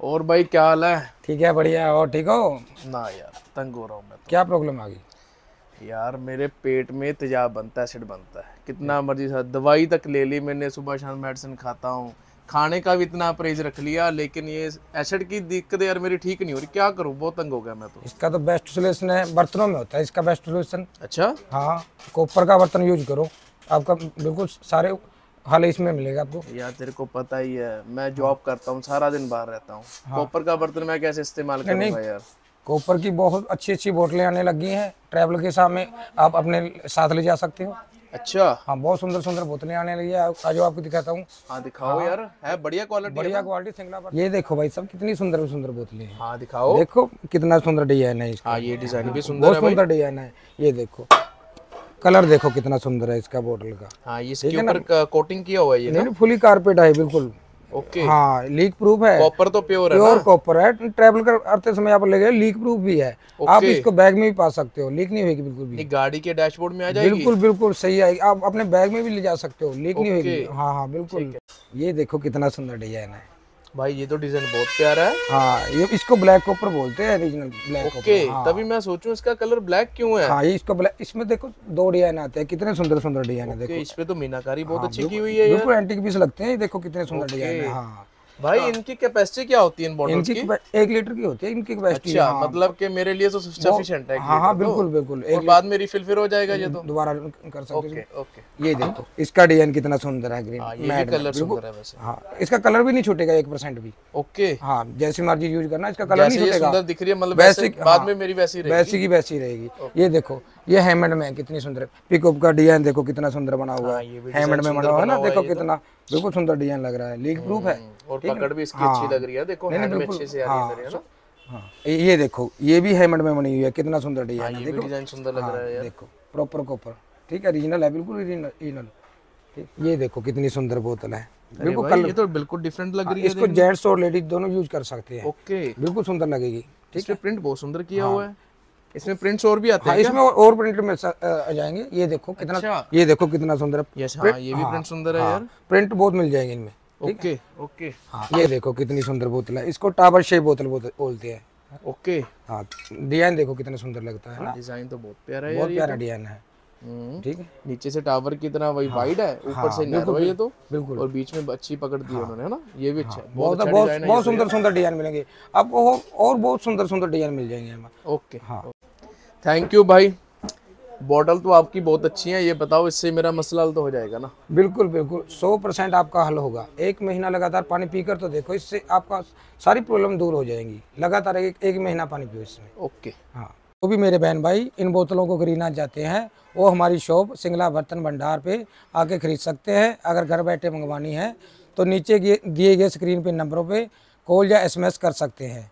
और भाई क्या हाल है? ठीक है बढ़िया। और ठीक हो? ना यार तंग हो रहा हूँ मैं तो। क्या प्रॉब्लम आ गई? यार मेरे पेट में तेजाब बनता है एसिड बनता है। कितना मर्ज़ी सा दवाई तक ले ली मैंने सुबह शाम मेडिसिन खाता हूँ। खाने का भी इतना परहेज रख लिया लेकिन ये एसिड की दिक्कत यार मेरी ठीक नहीं हो रही। क्या करूँ? बहुत तंग हो गया मैं तो। इसका तो बेस्ट सोल्यूशन है बर्तनों में होता है इसका बेस्ट सोल्यूशन अच्छा? हाँ कॉपर का बर्तन यूज़ करो। आपका बिल्कुल सारे हल इसमें मिलेगा आपको। यार तेरे को पता ही है मैं जॉब करता हूँ सारा दिन बाहर रहता हूँ। कॉपर का बर्तन मैं कैसे इस्तेमाल करूँगा यार? कॉपर की बहुत अच्छी अच्छी बोतलें आने लगी हैं ट्रैवल के साथ में आप अपने साथ ले जा सकते हो। अच्छा। हाँ बहुत सुंदर सुंदर बोतलें आने लगी है आज आपको दिखाता हूँ। हाँ दिखाओ हाँ, यार है बढ़िया क्वालिटी बढ़िया क्वालिटी सिंगला पर ये देखो भाई सब कितनी सुंदर सुंदर बोतलें हैं। हाँ दिखाओ। देखो कितना सुंदर डिज़ाइन है इसका। हाँ ये डिज़ाइन भी सुंदर बहुत सुंदर डिज़ाइन है। ये देखो। कलर देखो कितना सुंदर है इसका बोतल का। हाँ ये इसके ऊपर कोटिंग किया हुआ है ये नहीं फुली कारपेट है बिल्कुल। ओके। हाँ लीक प्रूफ है। कॉपर तो प्योर है प्योर कॉपर है। ट्रैवल करते समय आप ले गए लीक प्रूफ भी है। आप इसको बैग में भी पा सकते हो। लीक नहीं होगी बिल्कुल भी। गाड़ी के डैशबोर्ड में आ जाएगी? बिल्कुल बिल्कुल सही आएगी आप अपने बैग में भी ले जा सकते हो। लीक नहीं होगी। हाँ हाँ बिल्कुल। ये देखो कितना सुंदर डिज़ाइन है। भाई ये तो डिज़ाइन बहुत प्यारा है। हाँ ये इसको ब्लैक कॉपर बोलते हैं ओरिजिनल ब्लैक ओके तभी मैं सोचूं इसका कलर ब्लैक क्यों है? हाँ ये इसको ब्लैक इसमें देखो दो डिज़ाइन आते हैं कितने सुंदर सुंदर डिज़ाइन है देखो। इस पे तो मीनाकारी बहुत अच्छी की हुई है बिल्कुल एंटीक पीस लगते हैं देखो कितने सुंदर डिज़ाइन है हाँ। भाई इनकी कैपेसिटी क्या होती है इन बॉटल्स की? एक लीटर की होती है इनकी कैपेसिटी अच्छा हाँ। मतलब कि मेरे लिए तो सफिशिएंट है हाँ हाँ बिल्कुल बिल्कुल और बाद में रिफिल फिर हो जाएगा ये तो? दोबारा कर सकते ओके हो ओके ये देखो इसका डिज़ाइन कितना सुंदर है ग्रीन हाँ ये भी कलर सुंदर है वैसे। हाँ इसका कलर भी नहीं छूटेगा एक परसेंट भी। ओके हाँ जैसी मर्ज़ी यूज़ करना इसका कलर नहीं छूटेगा। सुंदर दिख रही है मतलब वैसे बाद हाँ। में मेरी वैसी रहेगी वैसी की वैसी रहेगी। ये देखो ये हैमंड में है, कितनी सुंदर। है पिकअप का डिज़ाइन देखो कितना सुंदर बना हुआ हाँ, है। हैमंड में बना हुआ है ना देखो तो। कितना बिल्कुल सुंदर डिज़ाइन लग रहा है। लीक प्रूफ है। और पकड़ भी इसकी अच्छी लग रही है देखो हैंड में अच्छे से आ रही है ना? हाँ ये- देखो ये भी हैमंड में बनी हुई है कितना सुंदर डिज़ाइन है ये भी डिज़ाइन सुंदर लग रहा है देखो प्रॉपर कॉपर ठीक है रीजनल है बिल्कुल रीजनल ये देखो कितनी सुंदर बोतल है। अरे भाई ये तो बिल्कुल डिफरेंट लग रही है इसको जेंट्स और लेडीज़ दोनों यूज़ कर सकते हैं। ओके। बिल्कुल सुंदर लगेगी। इस पे प्रिंट बहुत सुंदर किया हुआ है। इसमें प्रिंट्स और भी आते हाँ हैं इसमें और- और प्रिंट में आ जाएँगे। ये देखो कितना अच्छा। ये देखो कितना सुंदर है। यस हाँ ये भी प्रिंट सुंदर है यार। प्रिंट बहुत मिल जाएँगे इनमें ओके ओके हाँ? ये देखो कितनी सुंदर बोतल है। इसको टावर शेप बोतल बोलते हैं। ओके हाँ डिज़ाइन देखो कितना सुंदर लगता है ना। डिज़ाइन तो बहुत प्यारा है बहुत प्यारा डिज़ाइन है। हम्म, ठीक है? नीचे से टावर की तरह वही वाइड है ऊपर से नैरो है ये तो। बिल्कुल। और बीच में अच्छी पकड़ दी है उन्होंने है ना? ये भी अच्छा है। बहुत बहुत अच्छा बहुत है सुंदर सुंदर डिज़ाइन मिलेंगे। आपको और, बहुत सुंदर सुंदर डिज़ाइन मिल जाएँगे हमें ओके हाँ। थैंक यू भाई। बॉटल तो आपकी बहुत अच्छी है ये बताओ इससे मेरा मसला हल तो हो जाएगा ना? बिल्कुल बिल्कुल। सौ परसेंट आपका हल होगा। एक महीना लगातार पानी पीकर तो देखो इससे आपका सारी प्रॉब्लम दूर हो जाएँगी। लगातार एक, एक महीना पानी पियो इसमें। ओके हाँ। तो भी मेरे बहन भाई, इन बोतलों को खरीदना चाहते हैं। वो हमारी शॉप सिंगला बर्तन भंडार पे आके खरीद सकते हैं। अगर घर बैठे मंगवानी है तो नीचे दिए गए स्क्रीन पे नंबरों पे कॉल या एसएमएस कर सकते हैं।